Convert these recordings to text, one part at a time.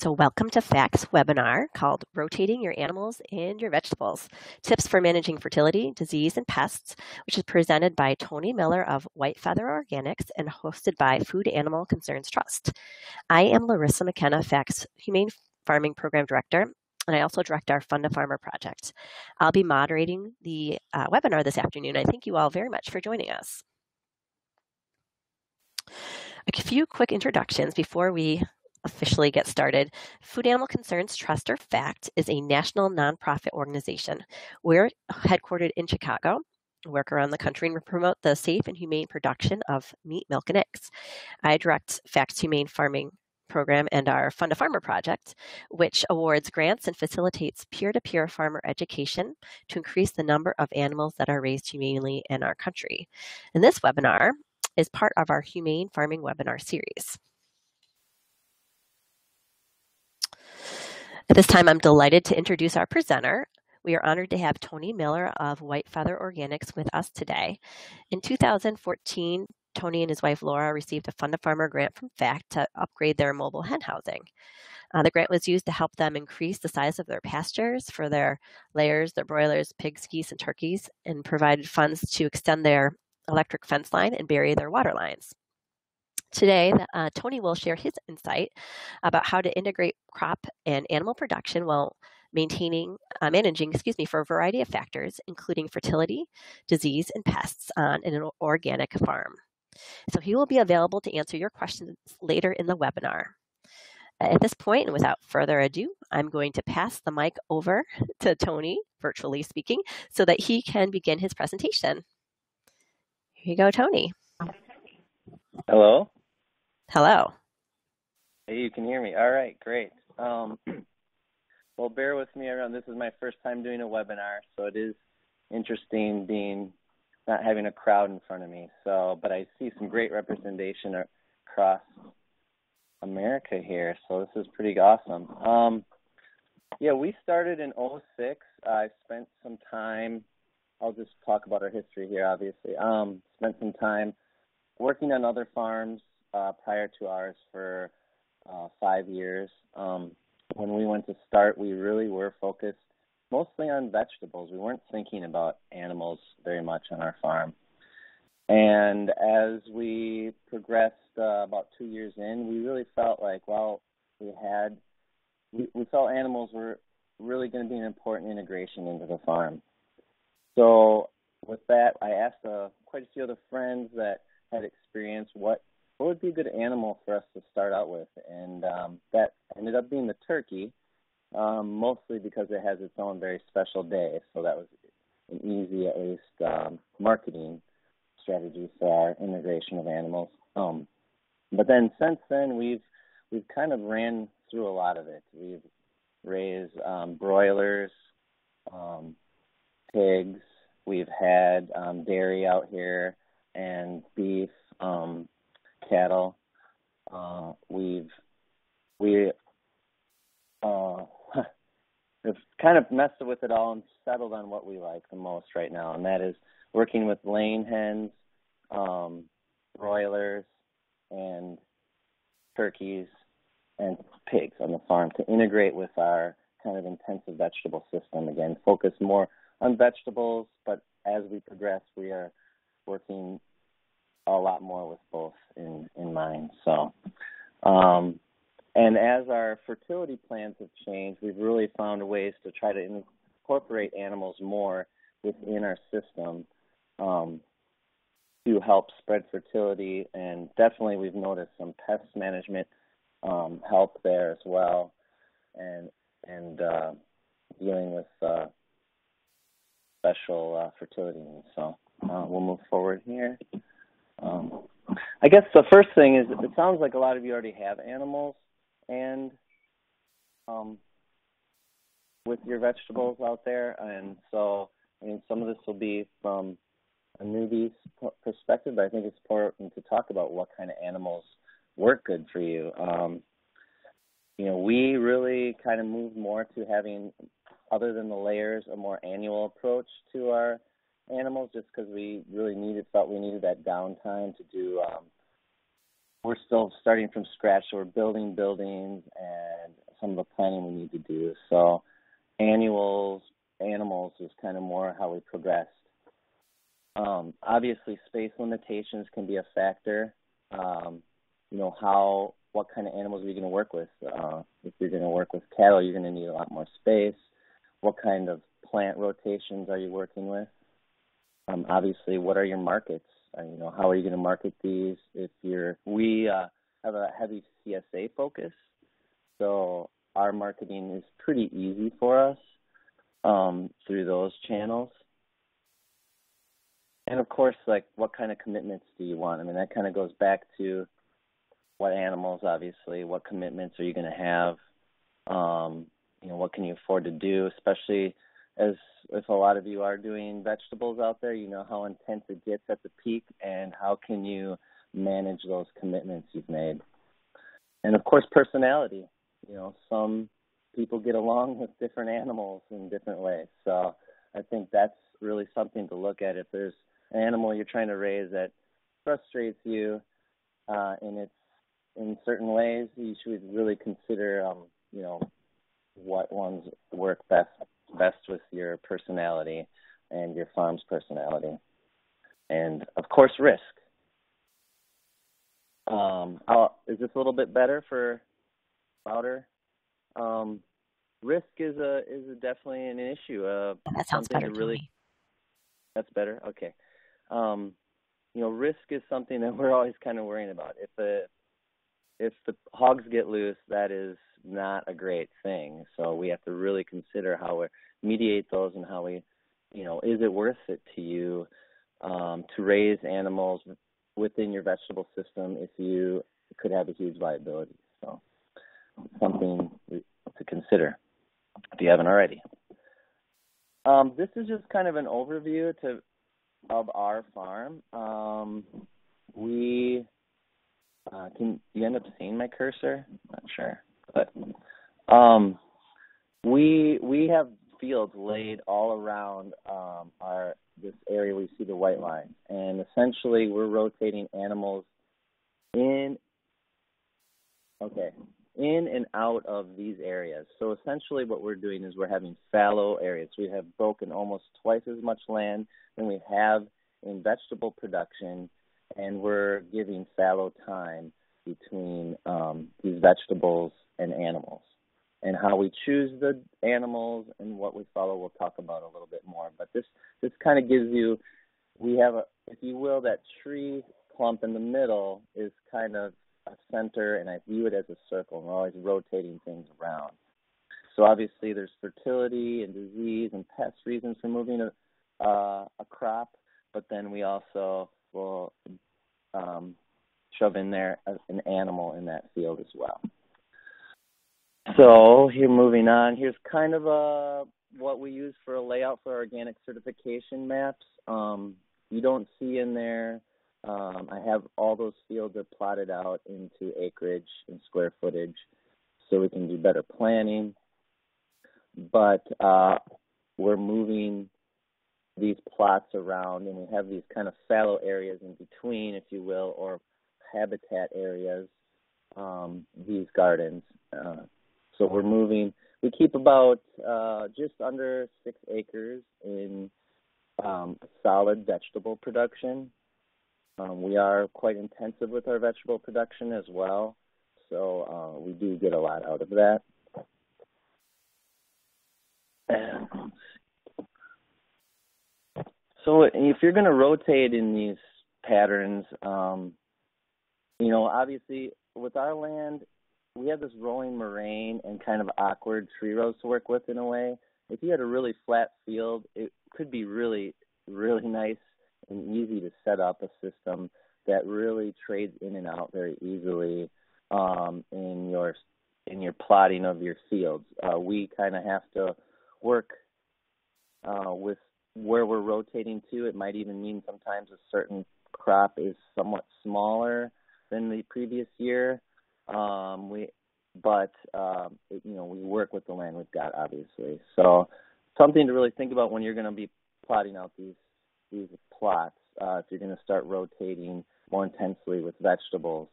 So welcome to FACT's webinar called Rotating Your Animals and Your Vegetables, Tips for Managing Fertility, Disease, and Pests, which is presented by Tony Miller of Whitefeather Organics and hosted by Food Animal Concerns Trust. I am Larissa McKenna, FACT's Humane Farming Program Director, and I also direct our Fund a Farmer project. I'll be moderating the uh, webinar this afternoon. I thank you all very much for joining us. A few quick introductions before we officially get started, Food Animal Concerns Trust or FACT is a national nonprofit organization. We're headquartered in Chicago, work around the country and promote the safe and humane production of meat, milk, and eggs. I direct FACT's Humane Farming program and our Fund a Farmer project, which awards grants and facilitates peer to peer farmer education to increase the number of animals that are raised humanely in our country. And this webinar is part of our Humane Farming webinar series. At this time, I'm delighted to introduce our presenter. We are honored to have Tony Miller of Whitefeather Organics with us today. In 2014, Tony and his wife Laura received a Fund a Farmer grant from FACT to upgrade their mobile hen housing. Uh, the grant was used to help them increase the size of their pastures for their layers, their broilers, pigs, geese, and turkeys, and provided funds to extend their electric fence line and bury their water lines. Today, uh, Tony will share his insight about how to integrate crop and animal production while maintaining, uh, managing, excuse me, for a variety of factors, including fertility, disease, and pests on an organic farm. So he will be available to answer your questions later in the webinar. At this point, and without further ado, I'm going to pass the mic over to Tony, virtually speaking, so that he can begin his presentation. Here you go, Tony. Hello. Hello. Hey, you can hear me. All right, great. Um, well, bear with me, everyone. This is my first time doing a webinar, so it is interesting being not having a crowd in front of me. So, but I see some great representation across America here, so this is pretty awesome. Um, yeah, we started in 06. I spent some time. I'll just talk about our history here, obviously. Um, spent some time working on other farms uh, prior to ours for uh, five years. Um, when we went to start, we really were focused mostly on vegetables. We weren't thinking about animals very much on our farm. And as we progressed uh, about two years in, we really felt like, well, we had, we, we felt animals were really going to be an important integration into the farm. So with that, I asked uh, quite a few other friends that had experience what what would be a good animal for us to start out with? And um, that ended up being the turkey, um, mostly because it has its own very special day. So that was an easy, at least, um, marketing strategy for our integration of animals. Um, but then since then, we've we've kind of ran through a lot of it. We've raised um, broilers, um, pigs. We've had um, dairy out here and beef. Um, cattle. Uh, we've we uh, have kind of messed with it all and settled on what we like the most right now, and that is working with laying hens, um, broilers, and turkeys and pigs on the farm to integrate with our kind of intensive vegetable system. Again, focus more on vegetables, but as we progress, we are working a lot more with both in in mind. So, um, and as our fertility plans have changed, we've really found ways to try to incorporate animals more within our system um, to help spread fertility. And definitely, we've noticed some pest management um, help there as well, and and uh, dealing with uh, special uh, fertility needs. So uh, we'll move forward here. Um, I guess the first thing is it sounds like a lot of you already have animals and um, with your vegetables out there, and so I mean some of this will be from a newbie's perspective, but I think it's important to talk about what kind of animals work good for you. Um, you know, we really kind of moved more to having, other than the layers, a more annual approach to our animals just because we really needed felt we needed that downtime to do um, we're still starting from scratch, so we're building buildings and some of the planning we need to do. So annuals, animals is kind of more how we progressed. Um, obviously, space limitations can be a factor. Um, you know, how, what kind of animals are you going to work with? Uh, if you're going to work with cattle, you're going to need a lot more space. What kind of plant rotations are you working with? Um, obviously, what are your markets? Uh, you know, how are you going to market these? If you're, we uh, have a heavy CSA focus, so our marketing is pretty easy for us um, through those channels. And of course, like what kind of commitments do you want? I mean, that kind of goes back to what animals, obviously, what commitments are you going to have? Um, you know, what can you afford to do, especially as if a lot of you are doing vegetables out there, you know how intense it gets at the peak and how can you manage those commitments you've made. And of course, personality. You know, some people get along with different animals in different ways. So I think that's really something to look at. If there's an animal you're trying to raise that frustrates you uh, and it's in certain ways, you should really consider, um, you know, what ones work best best with your personality and your farm's personality. And of course, risk. Um, is this a little bit better for louder? Um, risk is a is a definitely an issue. Uh, that sounds better. really, me. that's better. Okay. Um, you know, risk is something that we're always kind of worrying about. If the if the hogs get loose, that is not a great thing. So we have to really consider how we mediate those and how we, you know, is it worth it to you um, to raise animals within your vegetable system if you could have a huge liability. So something to consider if you haven't already. Um, this is just kind of an overview to of our farm. Um, we uh, can you end up seeing my cursor? Not sure. But um, we we have fields laid all around um, our this area you see the white line, and essentially we're rotating animals in. Okay, in and out of these areas. So essentially, what we're doing is we're having fallow areas. We have broken almost twice as much land than we have in vegetable production, and we're giving fallow time between um, these vegetables and animals. And how we choose the animals and what we follow, we'll talk about a little bit more. But this this kind of gives you, we have a, if you will, that tree clump in the middle is kind of a center, and I view it as a circle. And we're always rotating things around. So obviously, there's fertility and disease and pest reasons for moving a uh, a crop, but then we also will um, shove in there an animal in that field as well. So here, moving on, here's kind of a what we use for a layout for organic certification maps. Um, you don't see in there. Um, I have all those fields are plotted out into acreage and square footage, so we can do better planning. But uh, we're moving these plots around, and we have these kind of fallow areas in between, if you will, or habitat areas, um, these gardens. Uh, so we're moving. We keep about uh, just under six acres in um, solid vegetable production. Um, we are quite intensive with our vegetable production as well, so uh, we do get a lot out of that. so if you're going to rotate in these patterns, um, you know, obviously with our land, we have this rolling moraine and kind of awkward tree rows to work with in a way. If you had a really flat field, it could be really, really nice and easy to set up a system that really trades in and out very easily um, in your in your plotting of your fields. Uh, we kind of have to work uh, with where we're rotating to. It might even mean sometimes a certain crop is somewhat smaller than the previous year. Um, we, but um, it, you know, we work with the land we've got, obviously. So something to really think about when you're going to be plotting out these these plots. Uh, if you're going to start rotating more intensely with vegetables,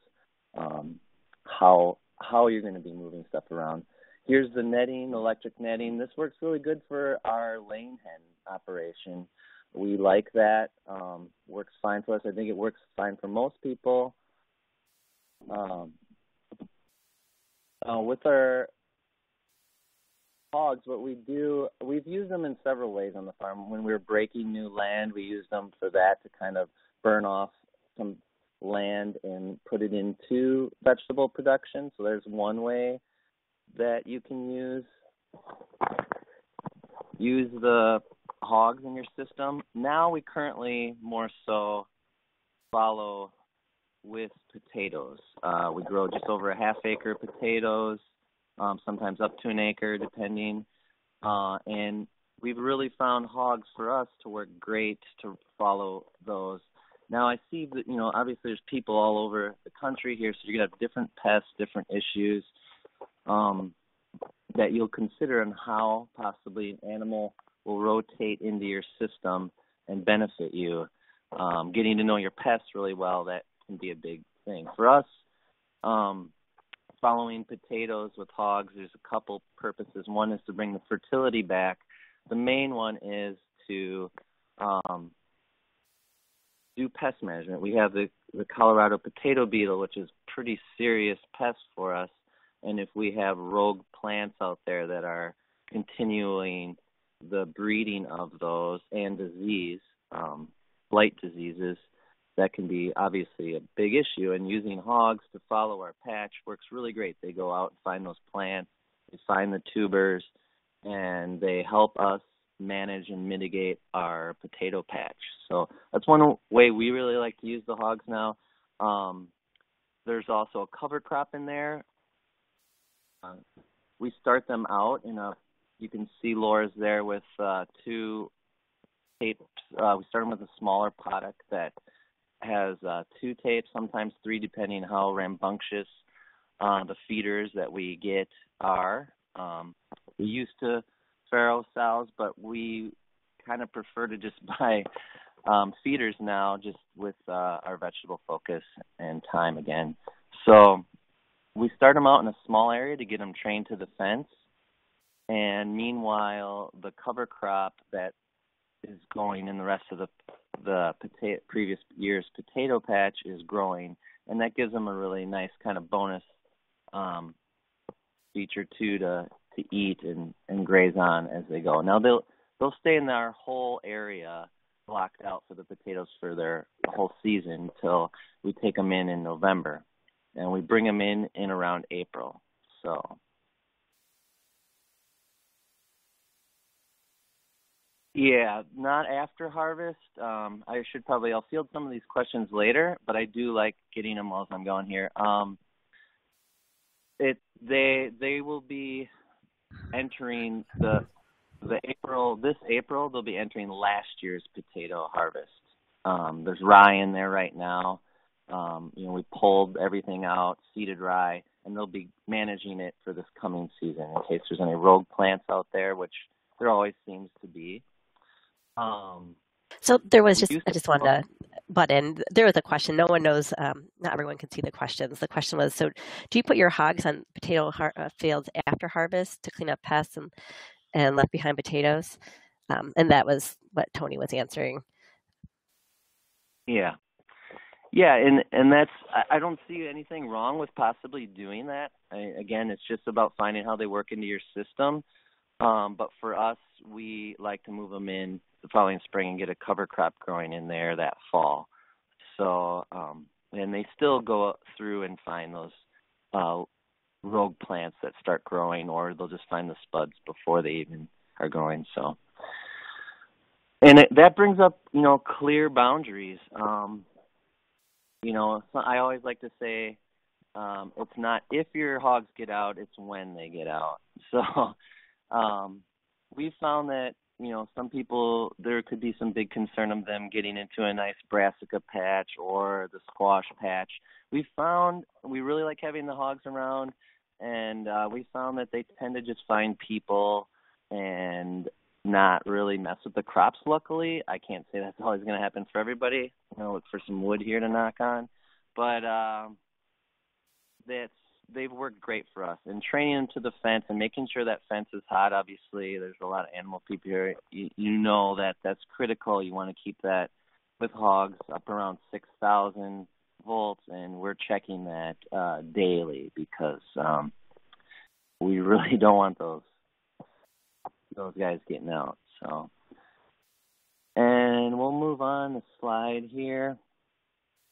um, how how you're going to be moving stuff around. Here's the netting, electric netting. This works really good for our lane hen operation. We like that. Um, works fine for us. I think it works fine for most people. Um, uh, with our hogs, what we do, we've used them in several ways on the farm. When we are breaking new land, we use them for that to kind of burn off some land and put it into vegetable production. So there's one way that you can use use the hogs in your system. Now we currently more so follow with potatoes. Uh, we grow just over a half acre potatoes, um, sometimes up to an acre, depending. Uh, and we've really found hogs for us to work great to follow those. Now I see that you know obviously there's people all over the country here, so you're gonna have different pests, different issues um, that you'll consider on how possibly an animal will rotate into your system and benefit you. Um, getting to know your pests really well that can be a big thing for us. Um, following potatoes with hogs, there's a couple purposes. One is to bring the fertility back. The main one is to um, do pest management. We have the the Colorado potato beetle, which is pretty serious pest for us. And if we have rogue plants out there that are continuing the breeding of those and disease, um, blight diseases, that can be obviously a big issue. And using hogs to follow our patch works really great. They go out and find those plants, they find the tubers, and they help us manage and mitigate our potato patch. So that's one way we really like to use the hogs now. Um, there's also a cover crop in there. Uh, we start them out in a. You can see Laura's there with uh, two tapes. Uh, we start them with a smaller product that has uh, two tapes, sometimes three, depending how rambunctious uh, the feeders that we get are. Um, we used to farrow sows, but we kind of prefer to just buy um, feeders now, just with uh, our vegetable focus and time again. So we start them out in a small area to get them trained to the fence, and meanwhile, the cover crop that is going in the rest of the the potato, previous year's potato patch is growing, and that gives them a really nice kind of bonus um, feature too to to eat and and graze on as they go. Now they'll they'll stay in our whole area blocked out for the potatoes for their whole season until we take them in in November, and we bring them in in around April. So. Yeah, not after harvest. Um, I should probably I'll field some of these questions later, but I do like getting them while I'm going here. Um, it they they will be entering the the April this April they'll be entering last year's potato harvest. Um, there's rye in there right now. Um, you know, we pulled everything out, seeded rye, and they'll be managing it for this coming season in case there's any rogue plants out there, which there always seems to be. Um, so there was just I just wanted to butt in. There was a question. No one knows. Um, not everyone can see the questions. The question was: So, do you put your hogs on potato har- uh, fields after harvest to clean up pests and and left behind potatoes? Um, and that was what Tony was answering. Yeah, yeah, and and that's I, I don't see anything wrong with possibly doing that. I, again, it's just about finding how they work into your system. Um, but for us, we like to move them in the following spring and get a cover crop growing in there that fall. So, um, and they still go through and find those uh, rogue plants that start growing, or they'll just find the spuds before they even are growing. So, and it, that brings up, you know, clear boundaries. Um, you know, I always like to say, um, it's not if your hogs get out, it's when they get out. So, um, we found that you know, some people there could be some big concern of them getting into a nice brassica patch or the squash patch. We found we really like having the hogs around, and uh, we found that they tend to just find people and not really mess with the crops. Luckily, I can't say that's always going to happen for everybody. I'm going to look for some wood here to knock on, but um, that's they've worked great for us. And training them to the fence and making sure that fence is hot. Obviously, there's a lot of animal people here. You, you know that that's critical. You want to keep that with hogs up around 6,000 volts, and we're checking that uh, daily because um, we really don't want those those guys getting out. So, and we'll move on the slide here.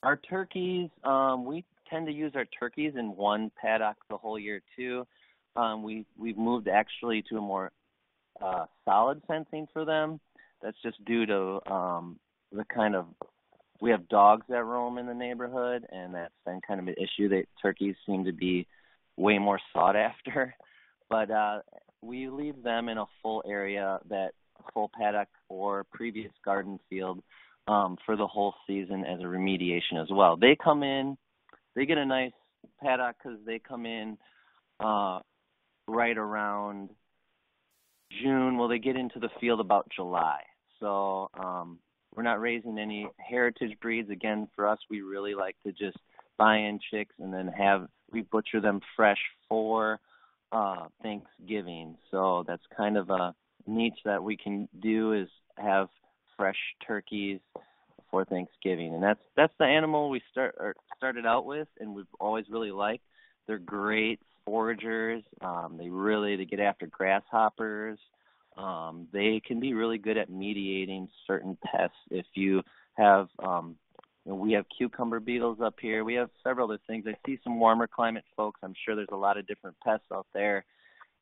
Our turkeys, um, we tend to use our turkeys in one paddock the whole year too. Um, we we've moved actually to a more uh, solid fencing for them. That's just due to um, the kind of we have dogs that roam in the neighborhood, and that's been kind of an issue. That turkeys seem to be way more sought after, but uh, we leave them in a full area that full paddock or previous garden field um, for the whole season as a remediation as well. They come in, they get a nice paddock because they come in uh, right around June. Well, they get into the field about July. So um, we're not raising any heritage breeds. Again, for us, we really like to just buy in chicks and then have we butcher them fresh for uh, Thanksgiving. So that's kind of a niche that we can do is have fresh turkeys for Thanksgiving, and that's that's the animal we start or started out with, and we've always really liked. They're great foragers. Um, they really they get after grasshoppers. Um, they can be really good at mediating certain pests. If you have, um, you know, we have cucumber beetles up here. We have several other things. I see some warmer climate folks. I'm sure there's a lot of different pests out there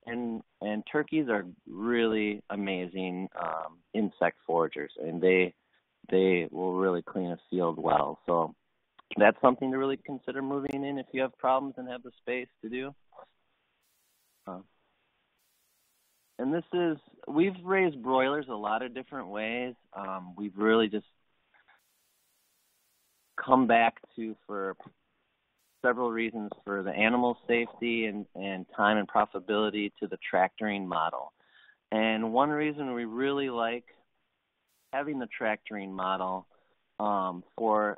and and turkeys are really amazing um, insect foragers, and they they will really clean a field well. So that's something to really consider moving in if you have problems and have the space to do. Uh, and this is we've raised broilers a lot of different ways. Um, we've really just come back to for several reasons for the animal safety and, and time and profitability to the tractoring model. And one reason we really like having the tractoring model um, for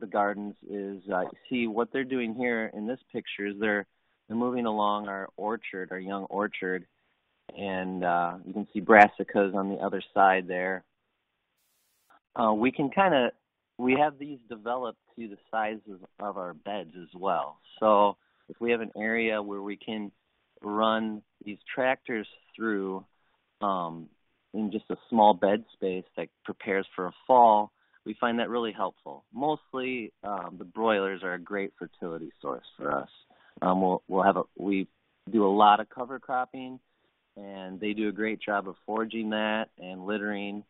the gardens is uh, see what they're doing here in this picture is they're they're moving along our orchard, our young orchard, and uh, you can see brassicas on the other side there. Uh, we can kind of we have these developed to the sizes of our beds as well. So if we have an area where we can run these tractors through um, in just a small bed space that prepares for a fall, we find that really helpful. Mostly, um, the broilers are a great fertility source for us. Um, we'll, we'll have a, we do a lot of cover cropping, and they do a great job of foraging that and littering,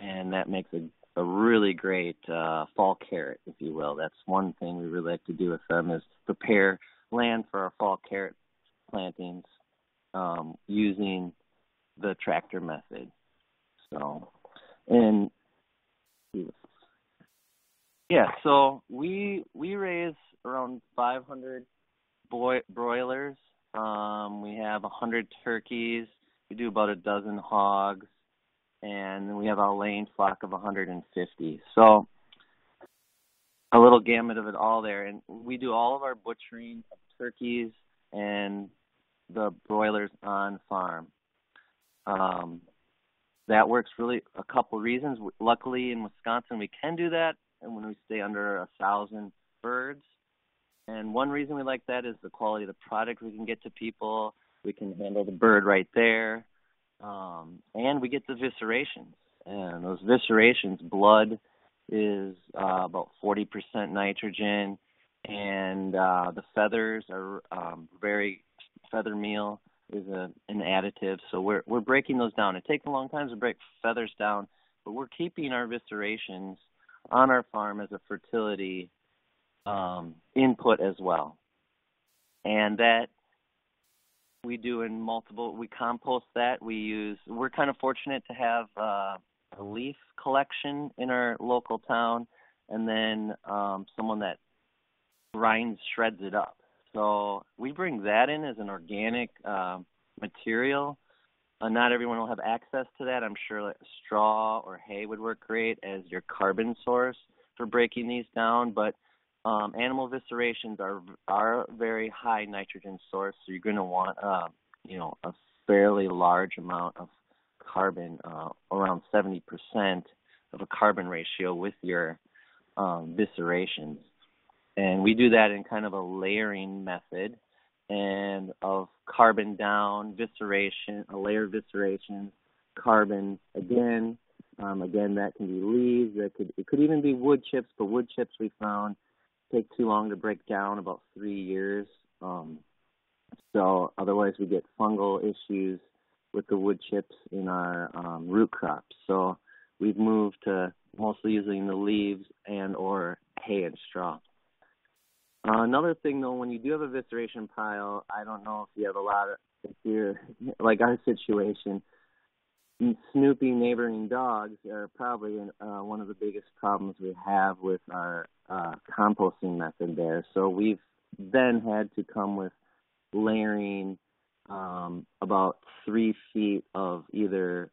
and that makes a a really great uh, fall carrot, if you will. That's one thing we really like to do with them is prepare land for our fall carrot plantings um, using the tractor method. So, and yeah, so we we raise around 500 boy, broilers. Um, we have 100 turkeys. We do about a dozen hogs and we have a laying flock of 150. So a little gamut of it all there, and we do all of our butchering of turkeys and the broilers on farm. Um, that works really a couple reasons. Luckily, in Wisconsin, we can do that, and when we stay under a thousand birds. And one reason we like that is the quality of the product we can get to people. We can handle the bird right there um, and we get the viscerations. And those viscerations, blood is uh, about 40% nitrogen, and uh, the feathers are um, very feather meal is a, an additive. So we're we're breaking those down. It takes a long time to break feathers down, but we're keeping our viscerations on our farm as a fertility um, input as well, and that we do in multiple we compost that we use we're kind of fortunate to have uh, a leaf collection in our local town and then um, someone that grinds shreds it up so we bring that in as an organic um, material uh, not everyone will have access to that i'm sure like straw or hay would work great as your carbon source for breaking these down but um, animal viscerations are are very high nitrogen source, so you're going to want uh, you know a fairly large amount of carbon, uh, around 70% of a carbon ratio with your um, viscerations. And we do that in kind of a layering method and of carbon down, visceration, a layer of visceration, carbon again. Um, again, that can be leaves. That could it could even be wood chips, but wood chips we found take too long to break down, about three years. Um, so otherwise, we get fungal issues with the wood chips in our um, root crops. So we've moved to mostly using the leaves and or hay and straw. Uh, another thing though, when you do have a visceration pile, I don't know if you have a lot of, if you're like our situation, snoopy neighboring dogs are probably uh, one of the biggest problems we have with our uh, composting method there. So we've then had to come with layering um, about three feet of either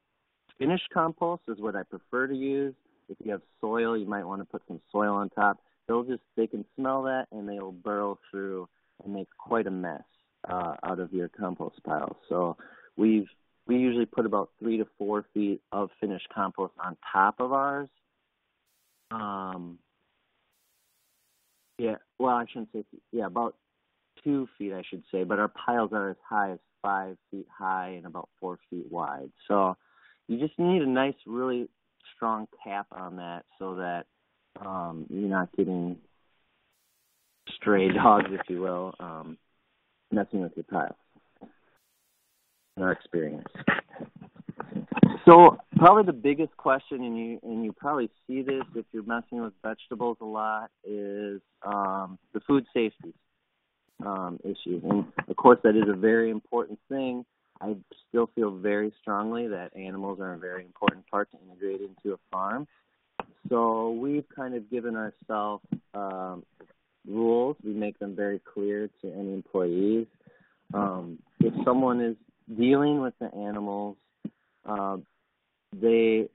finished compost is what I prefer to use. If you have soil, you might want to put some soil on top. They'll just they can smell that and they'll burrow through and make quite a mess uh, out of your compost pile. So we've we usually put about three to four feet of finished compost on top of ours. Um, yeah, well, I shouldn't say yeah, about two feet, I should say, but our piles are as high as five feet high and about four feet wide. So you just need a nice, really strong cap on that so that um, you're not getting stray dogs, if you will, um, messing with your piles. In our experience. So probably the biggest question, and you and you probably see this if you're messing with vegetables a lot, is um, the food safety um, issues. And of course, that is a very important thing. I still feel very strongly that animals are a very important part to integrate into a farm. So we've kind of given ourselves um, rules. We make them very clear to any employees. Um, if someone is dealing with the animals, uh, they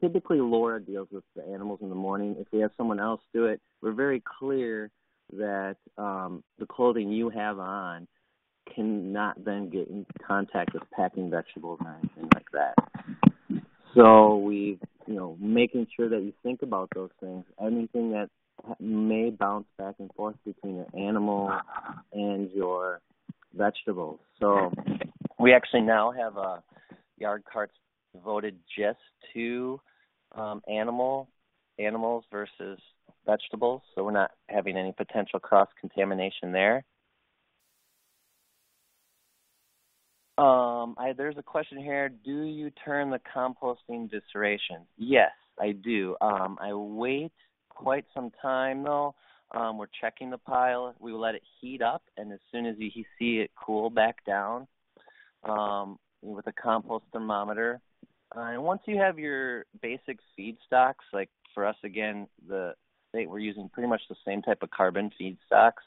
typically Laura deals with the animals in the morning. If we have someone else do it, we're very clear that um, the clothing you have on cannot then get in contact with packing vegetables or anything like that. So we, you know, making sure that you think about those things. Anything that may bounce back and forth between your animal and your vegetables. So we actually now have a yard carts devoted just to um, animal animals versus vegetables, so we're not having any potential cross contamination there. Um, I, there's a question here. Do you turn the composting visceration? Yes, I do. Um, I wait quite some time though. Um, we're checking the pile. We let it heat up, and as soon as you see it cool back down um, with a compost thermometer, uh, and once you have your basic feedstocks, like for us again, the state we're using pretty much the same type of carbon feedstocks.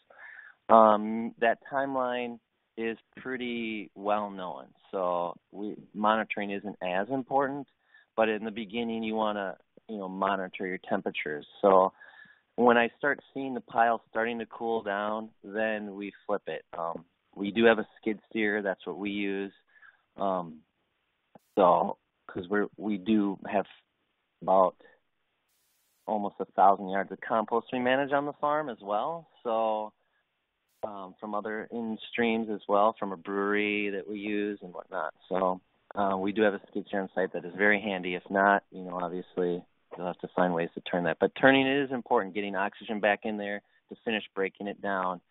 Um, that timeline is pretty well known, so we monitoring isn't as important. But in the beginning, you want to you know monitor your temperatures. So when I start seeing the pile starting to cool down, then we flip it. Um, we do have a skid steer. That's what we use. Um, so because we're we do have about almost a thousand yards of compost we manage on the farm as well. So um, from other in streams as well, from a brewery that we use and whatnot. So uh, we do have a on site that is very handy. If not, you know, obviously you'll have to find ways to turn that. But turning it is important, getting oxygen back in there to finish breaking it down.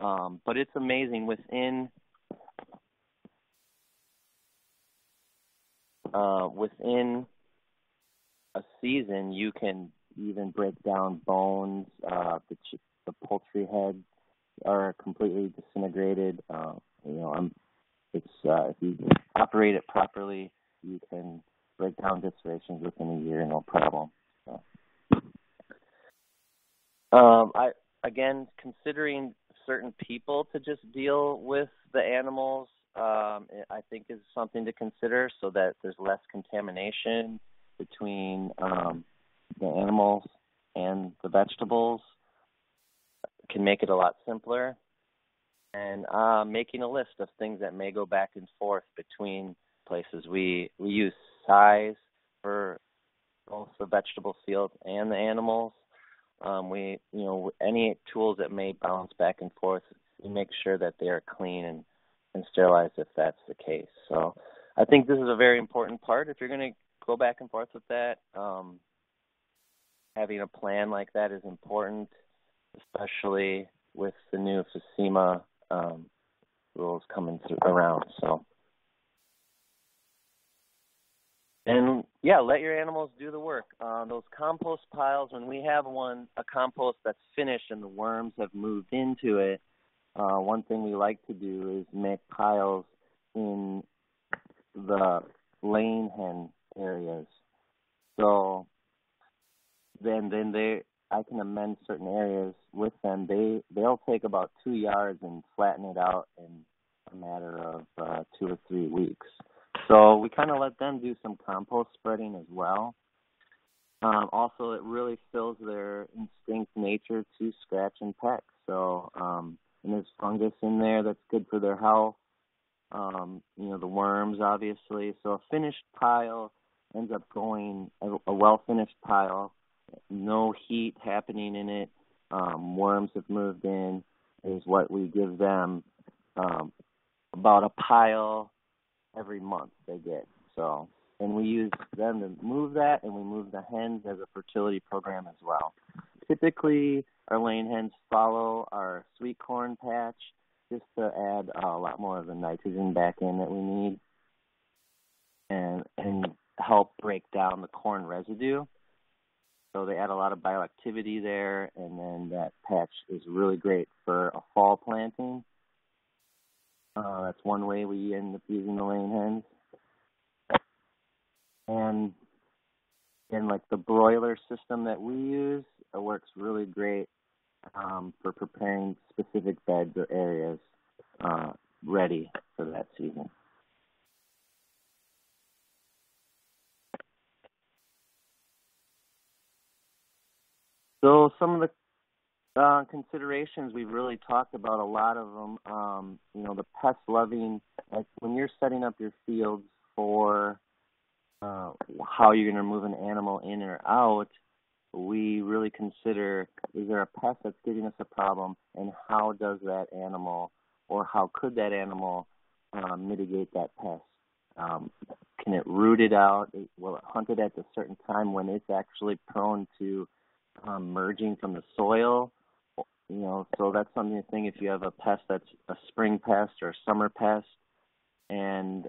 Um, but it's amazing within uh, within a season you can even break down bones. Uh, the the poultry heads are completely disintegrated. Uh, you know, I'm, it's uh, if you operate it properly, you can break down viscerations within a year, no problem. So. Um, I again considering certain people to just deal with the animals. Um, I think is something to consider so that there's less contamination between um, the animals and the vegetables. Can make it a lot simpler. And uh, making a list of things that may go back and forth between places. We we use size for both the vegetable field and the animals. Um, we you know any tools that may bounce back and forth, we make sure that they are clean and, and sterilized if that's the case. So I think this is a very important part. If you're going to go back and forth with that, um, having a plan like that is important, especially with the new FSMA um, rules coming through around. So, and yeah, let your animals do the work. Uh, those compost piles, when we have one, a compost that's finished and the worms have moved into it, uh, one thing we like to do is make piles in the laying hen areas. So then then they I can amend certain areas with them. They they'll take about two yards and flatten it out in a matter of uh, two or three weeks. So we kind of let them do some compost spreading as well. Um, also, it really fills their instinct nature to scratch and peck. So, um, and there's fungus in there that's good for their health. Um, you know, the worms, obviously. So a finished pile ends up going a, a well finished pile no heat happening in it. Um, worms have moved in is what we give them um, about a pile every month they get. So, and we use them to move that, and we move the hens as a fertility program as well. Typically, our laying hens follow our sweet corn patch just to add a lot more of the nitrogen back in that we need, and and help break down the corn residue. So they add a lot of bioactivity there, and then that patch is really great for a fall planting. Uh, that's one way we end up using the laying hens. And and like the broiler system that we use, it works really great um, for preparing specific beds or areas uh, ready for that season. So some of the uh, considerations we've really talked about a lot of them. Um, you know, the pest loving. Like when you're setting up your fields for uh, how you're going to move an animal in or out, we really consider is there a pest that's giving us a problem, and how does that animal or how could that animal uh, mitigate that pest? Um, can it root it out? Will it hunt it at a certain time when it's actually prone to um, merging from the soil. You know, so that's something to think if you have a pest that's a spring pest or a summer pest, and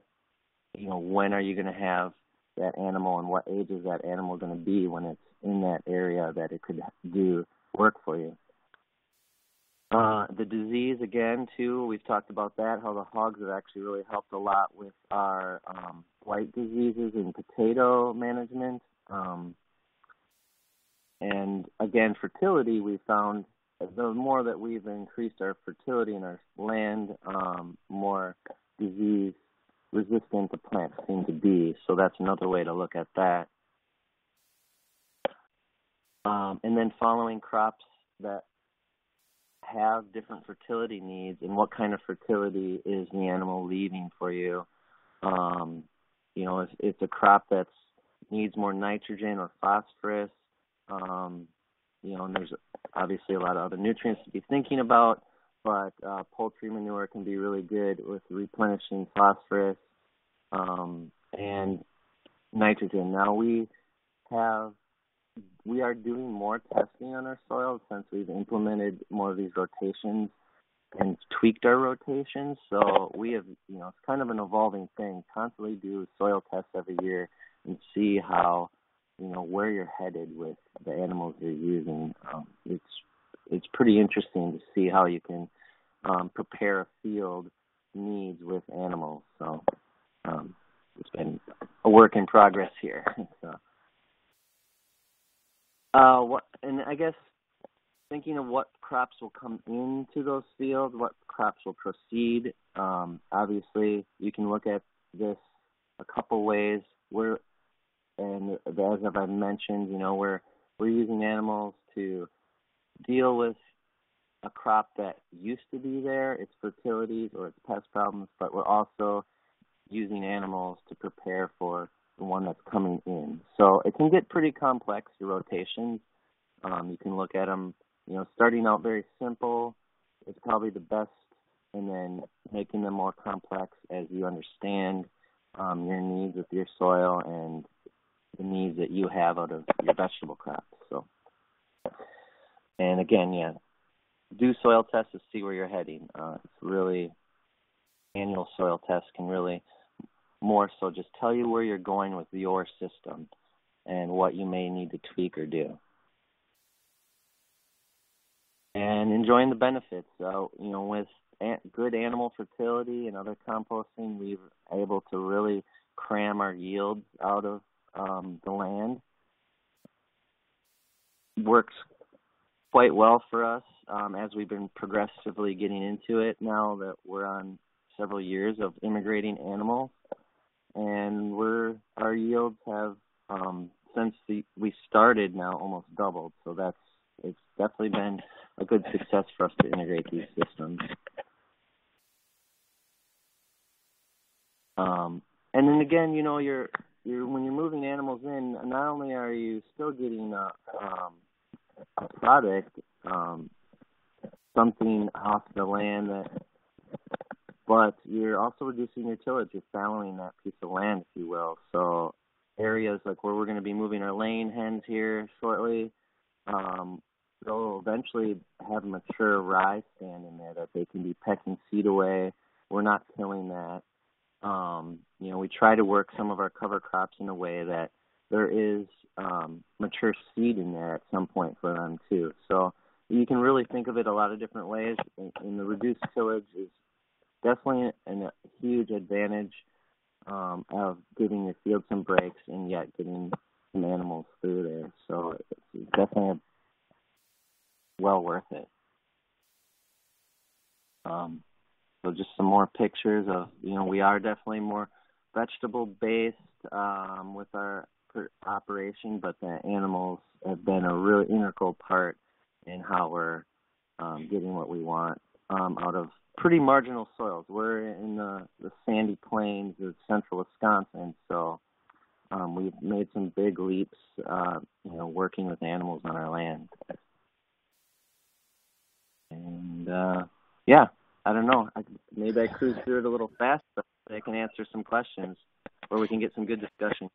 you know when are you going to have that animal and what age is that animal going to be when it's in that area that it could do work for you. Uh, the disease again too. We've talked about that. How the hogs have actually really helped a lot with our um, diseases in potato management. Um, and again, fertility, we found the more that we've increased our fertility in our land, um, more disease resistant the plants seem to be. So that's another way to look at that. Um, and then following crops that have different fertility needs and what kind of fertility is the animal leaving for you. Um, you know, if it's a crop that needs more nitrogen or phosphorus, um, you know, and there's obviously a lot of other nutrients to be thinking about, but uh, poultry manure can be really good with replenishing phosphorus um, and nitrogen. Now we have we are doing more testing on our soil since we've implemented more of these rotations and tweaked our rotations. So we have, you know, it's kind of an evolving thing. Constantly do soil tests every year and see how you know where you're headed with the animals you're using. Um, it's it's pretty interesting to see how you can um, prepare a field needs with animals. So um, it's been a work in progress here. so, uh, what and I guess thinking of what crops will come into those fields, what crops will proceed. Um, obviously, you can look at this a couple ways. We're and as I've mentioned, you know, we're we're using animals to deal with a crop that used to be there, its fertilities or its pest problems, but we're also using animals to prepare for the one that's coming in. So it can get pretty complex, your rotations. Um, you can look at them, you know, starting out very simple is probably the best, and then making them more complex as you understand um, your needs with your soil and the needs that you have out of your vegetable crops. So, and again, yeah, do soil tests to see where you're heading. Uh, it's really annual soil tests can really more so just tell you where you're going with your system and what you may need to tweak or do. And enjoying the benefits. So, you know, with good animal fertility and other composting, we're able to really cram our yields out of um, the land. Works quite well for us um, as we've been progressively getting into it now that we're on several years of immigrating animals and we're our yields have um, since the, we started now almost doubled. So that's it's definitely been a good success for us to integrate these systems. Um, and then again, you know, you're you're when you're moving animals in, not only are you still getting a um, a product, um, something off the land that but you're also reducing your tillage. You're fallowing that piece of land, if you will. So areas like where we're going to be moving our laying hens here shortly, um, they'll eventually have mature rye stand in there that they can be pecking seed away. We're not killing that. Um, you know, we try to work some of our cover crops in a way that there is um, mature seed in there at some point for them too. So you can really think of it a lot of different ways. And the reduced tillage is definitely a huge advantage um, of giving your field some breaks and yet getting some animals through there. So it's definitely well worth it. Um, so just some more pictures of you know we are definitely more vegetable based um, with our operation, but the animals have been a really integral part in how we're um, getting what we want um, out of pretty marginal soils. We're in the, the sandy plains of central Wisconsin, so um, we've made some big leaps, uh, you know, working with animals on our land. And uh, yeah, I don't know. I, maybe I cruise through it a little fast, but I can answer some questions, or we can get some good discussion.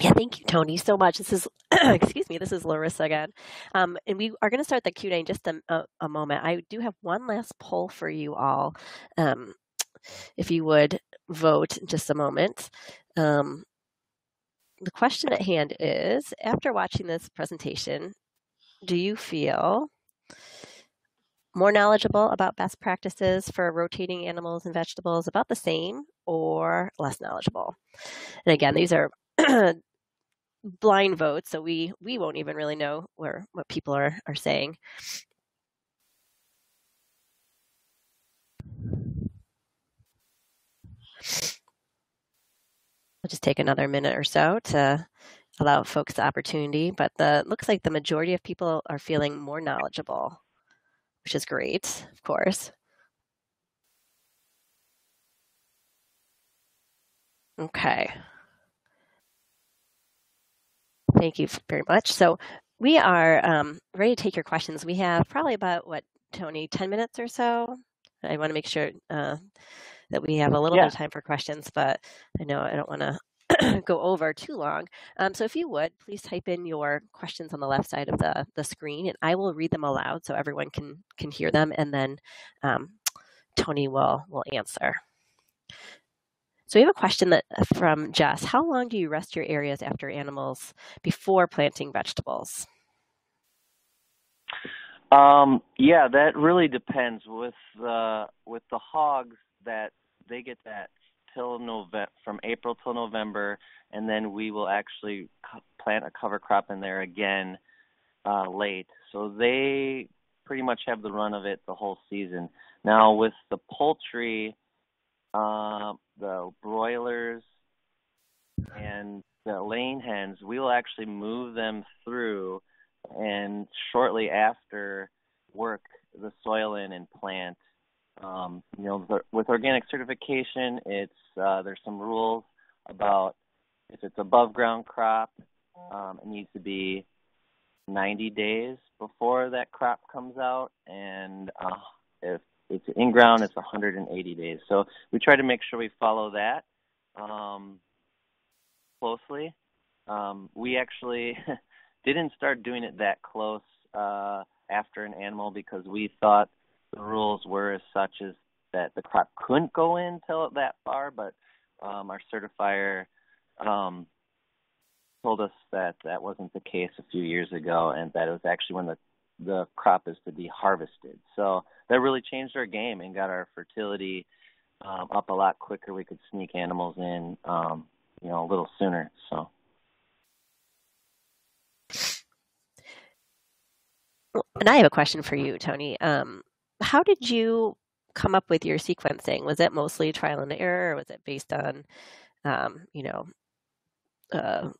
Yeah, thank you, Tony, so much. This is, excuse me, this is Larissa again. Um, and we are going to start the Q&A in just a, a, a, moment. I do have one last poll for you all. Um, if you would vote in just a moment. Um, the question at hand is, after watching this presentation, do you feel more knowledgeable about best practices for rotating animals and vegetables, about the same, or less knowledgeable? And again, these are blind votes, so we we won't even really know where what people are are saying. I'll just take another minute or so to allow folks the opportunity, but the looks like the majority of people are feeling more knowledgeable, which is great, of course. Okay. Thank you very much. So we are um, ready to take your questions. We have probably about, what, Tony, 10 minutes or so? I want to make sure uh, that we have a little yeah. bit of time for questions, but I know I don't want to go over too long. Um, so if you would, please type in your questions on the left side of the, the screen, and I will read them aloud so everyone can, can hear them, and then um, Tony will, will answer. So we have a question that uh, from Jess. How long do you rest your areas after animals before planting vegetables? Um, yeah, that really depends. With uh, with the hogs, that they get that till November, from April till November, and then we will actually plant a cover crop in there again uh, late. So they pretty much have the run of it the whole season. Now with the poultry, uh, the broilers and the laying hens, we will actually move them through, and shortly after work the soil in and plant. Um, you know, with organic certification, it's uh, there's some rules about if it's above ground crop, um, it needs to be 90 days before that crop comes out, and uh, if it's in ground, it's 180 days. So we try to make sure we follow that um, closely. Um, we actually didn't start doing it that close uh, after an animal because we thought the rules were as such as that the crop couldn't go in till that far, but um, our certifier um, told us that that wasn't the case a few years ago, and that it was actually when the the crop is to be harvested. So that really changed our game and got our fertility um, up a lot quicker. We could sneak animals in, um, you know, a little sooner. So. And I have a question for you, Tony. Um, how did you come up with your sequencing? Was it mostly trial and error, or was it based on, um, you know, uh,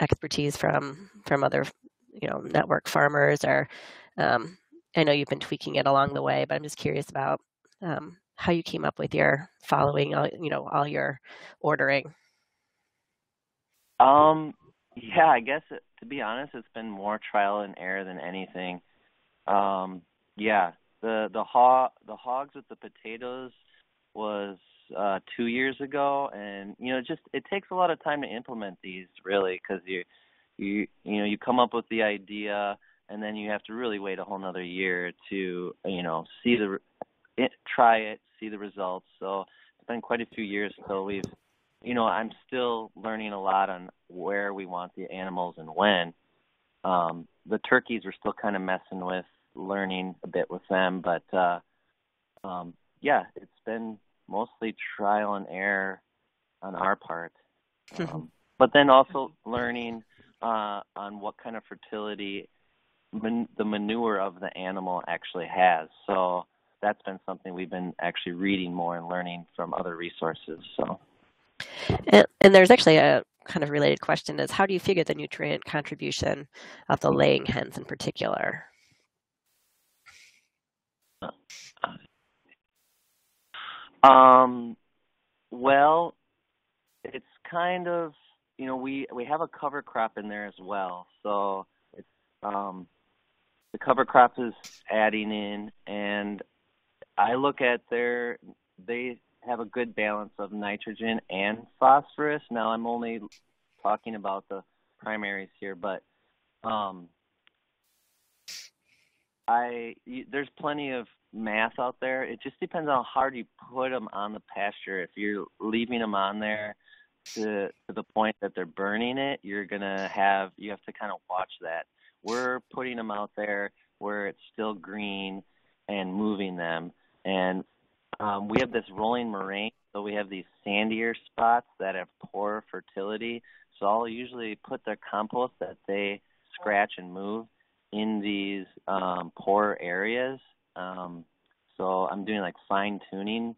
expertise from from other, you know, network farmers? Or um, I know you've been tweaking it along the way, but I'm just curious about um, how you came up with your following, you know, all your ordering. Um, yeah, I guess to be honest, it's been more trial and error than anything. Um, yeah, the the hog the hogs with the potatoes was uh, two years ago, and you know, just it takes a lot of time to implement these really because you you you know you come up with the idea and then you have to really wait a whole another year to you know see the it, try it see the results. So it's been quite a few years until we've you know i'm still learning a lot on where we want the animals and when. Um the turkeys we're still kind of messing with learning a bit with them, but uh, um, yeah, it's been mostly trial and error on our part. Um, but then also learning uh, on what kind of fertility man- the manure of the animal actually has. So that's been something we've been actually reading more and learning from other resources. So. And, and, there's actually a kind of related question is how do you figure the nutrient contribution of the laying hens in particular? Um, well, it's kind of you know we we have a cover crop in there as well, so it's um the cover crop is adding in, and I look at their they have a good balance of nitrogen and phosphorus. Now I'm only talking about the primaries here, but um, I there's plenty of math out there. It just depends on how hard you put them on the pasture. If you're leaving them on there to to the point that they're burning it, you're gonna have you have to kind of watch that. We're putting them out there where it's still green and moving them, and um, we have this rolling moraine, so we have these sandier spots that have poor fertility. So I'll usually put their compost that they scratch and move in these um, poor areas um, so I'm doing like fine tuning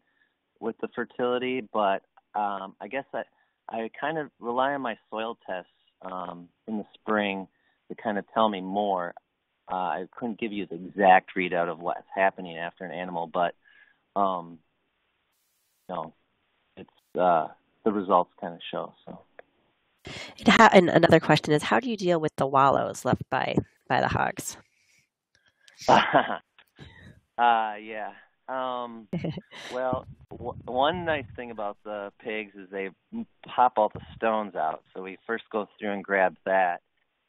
with the fertility, but um, I guess I I kind of rely on my soil tests um, in the spring to kind of tell me more. Uh, I couldn't give you the exact readout of what's happening after an animal, but um, you know, it's uh, the results kind of show. So. And another question is, how do you deal with the wallows left by by the hogs? Uh, yeah. Um, well, w- one nice thing about the pigs is they pop all the stones out. So we first go through and grab that.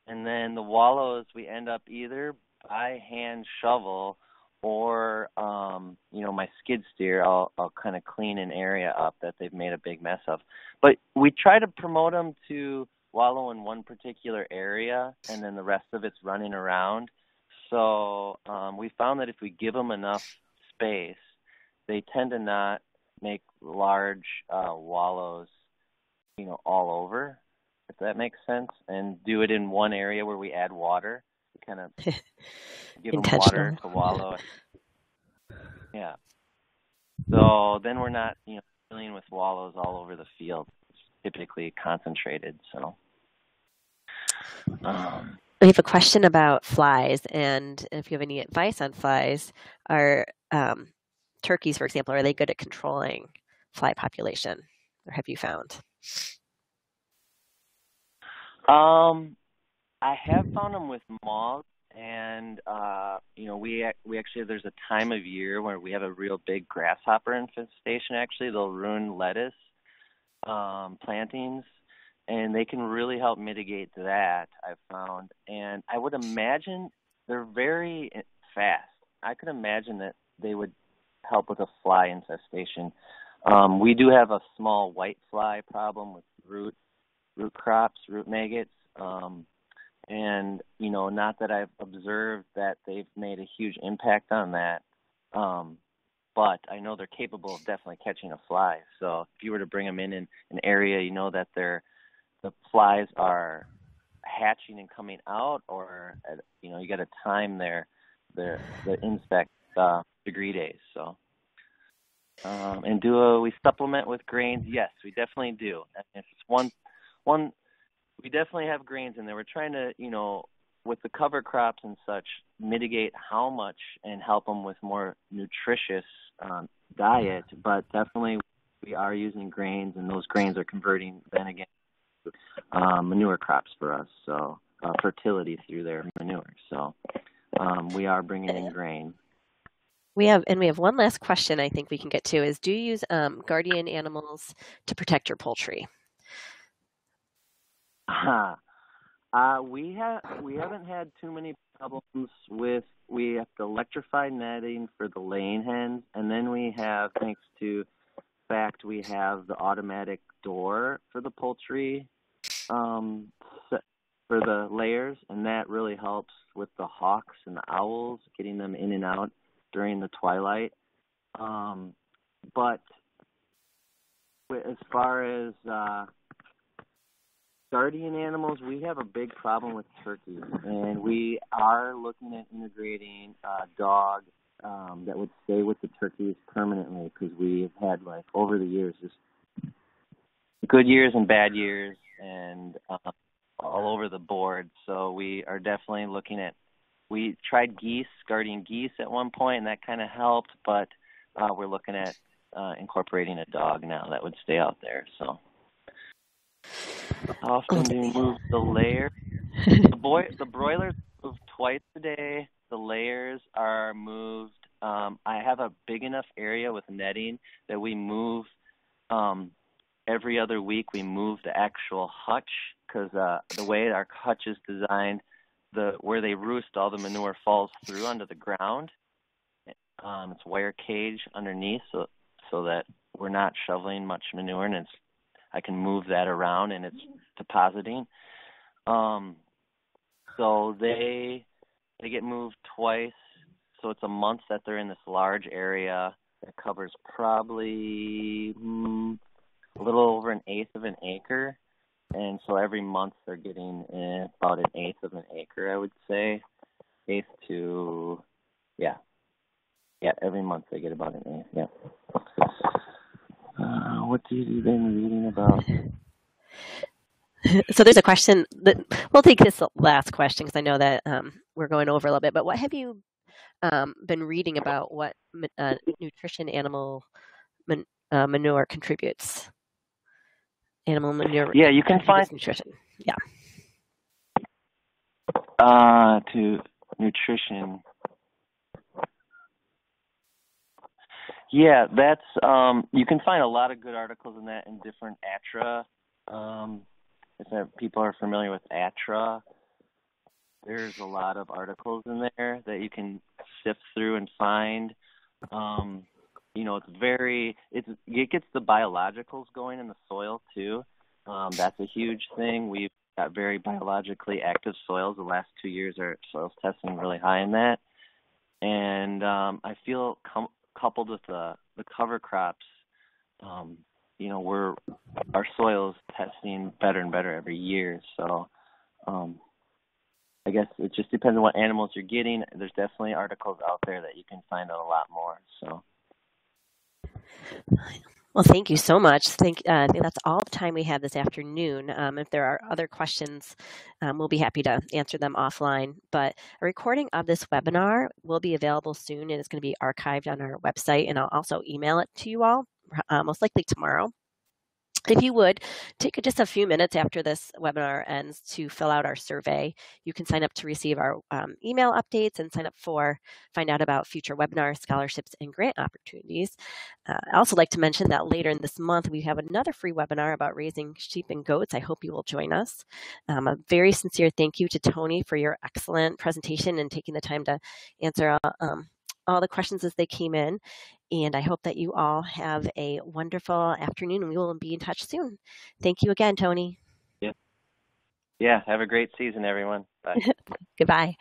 And then the wallows, we end up either by hand shovel or, um, you know, my skid steer, I'll, I'll kind of clean an area up that they've made a big mess of. But we try to promote them to wallow in one particular area and then the rest of it's running around so um, we found that if we give them enough space, they tend to not make large uh, wallows, you know, all over. If that makes sense, and do it in one area where we add water, we kind of give them water to wallow. Yeah. So then we're not, you know, dealing with wallows all over the field. It's typically concentrated. So. Um, We have a question about flies, and if you have any advice on flies, are um, turkeys, for example, are they good at controlling fly population, or have you found? Um, I have found them with moths, and uh, you know, we we actually there's a time of year where we have a real big grasshopper infestation. Actually, they'll ruin lettuce um, plantings, and they can really help mitigate that. I've found, and I would imagine they're very fast. I could imagine that they would help with a fly infestation. Um, we do have a small white fly problem with root root crops, root maggots. Um, and you know, not that I've observed that they've made a huge impact on that, um, but I know they're capable of definitely catching a fly. So if you were to bring them in in an area, you know that they're the flies are hatching and coming out, or you know you got to time their their the insect uh, degree days. So. Um, and do a, we supplement with grains? Yes, we definitely do. If it's one one we definitely have grains in there. We're trying to, you know, with the cover crops and such, mitigate how much and help them with more nutritious um, diet. But definitely, we are using grains, and those grains are converting then again um, manure crops for us. So uh, fertility through their manure. So um, we are bringing in grain. We have, and we have one last question. I think we can get to is: Do you use um, guardian animals to protect your poultry? Uh, uh, we have we haven't had too many problems with we have the electrified netting for the laying hens, and then we have thanks to FACT we have the automatic door for the poultry um, for the layers, and that really helps with the hawks and the owls, getting them in and out during the twilight. Um, but as far as uh, guardian animals, we have a big problem with turkeys, and we are looking at integrating a dog um, that would stay with the turkeys permanently because we've had like over the years just good years and bad years and uh, all over the board. So we are definitely looking at. We tried geese, guardian geese at one point, and that kind of helped, but uh, we're looking at uh, incorporating a dog now that would stay out there. So. How often do you move the layer? the boy, the broilers move twice a day. The layers are moved. Um, I have a big enough area with netting that we move um, every other week. We move the actual hutch because uh, the way our hutch is designed, the where they roost, all the manure falls through onto the ground. Um, it's wire cage underneath, so so that we're not shoveling much manure, and it's I can move that around and it's depositing. Um, so they they get moved twice. So it's a month that they're in this large area that covers probably mm, a little over an eighth of an acre. And so every month they're getting eh, about an eighth of an acre, I would say. Eighth to, yeah. Yeah, every month they get about an eighth, yeah. Uh, what have you been reading about? So there's a question that we'll take this last question because I know that um, we're going over a little bit. But what have you um, been reading about what uh, nutrition animal man, uh, manure contributes? Animal manure. Yeah, you can find nutrition. Yeah. Uh, to nutrition. Yeah, that's um, you can find a lot of good articles in that in different ATTRA. Um, if people are familiar with ATTRA, there's a lot of articles in there that you can sift through and find. Um, you know, it's very it's it gets the biologicals going in the soil too. Um, that's a huge thing. We've got very biologically active soils. The last two years, our soils testing really high in that, and um, I feel com- coupled with the the cover crops, um, you know, we're our soils testing better and better every year. So, um, I guess it just depends on what animals you're getting. There's definitely articles out there that you can find out a lot more. So. Well, thank you so much. Thank, uh, I think that's all the time we have this afternoon. Um, if there are other questions, um, we'll be happy to answer them offline. But a recording of this webinar will be available soon and it's going to be archived on our website, and I'll also email it to you all, uh, most likely tomorrow. If you would, take just a few minutes after this webinar ends to fill out our survey. You can sign up to receive our um, email updates and sign up for, find out about future webinars, scholarships, and grant opportunities. Uh, I also like to mention that later in this month, we have another free webinar about raising sheep and goats. I hope you will join us. Um, a very sincere thank you to Tony for your excellent presentation and taking the time to answer uh, um, all the questions as they came in. And I hope that you all have a wonderful afternoon and we will be in touch soon. Thank you again, Tony. Yeah. Yeah. Have a great season, everyone. Bye. Goodbye.